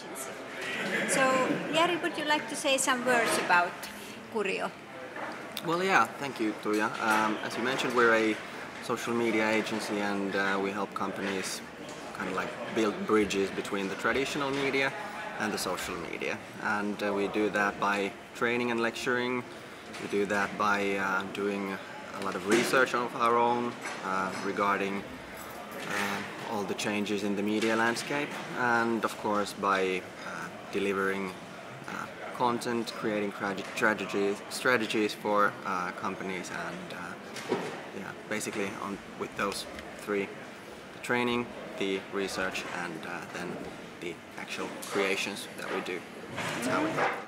agency. So, Jari, would you like to say some words about Kurio? Well, yeah, thank you, Tuija. Um, as you mentioned, we're a social media agency and uh, we help companies kind of like build bridges between the traditional media and the social media. And uh, we do that by training and lecturing. We do that by uh, doing a lot of research of our own uh, regarding uh, all the changes in the media landscape and of course by uh, delivering uh, content, creating strategies, strategies for uh, companies and uh, yeah, basically on with those three, the training, the research and uh, then the actual creations that we do. That's how we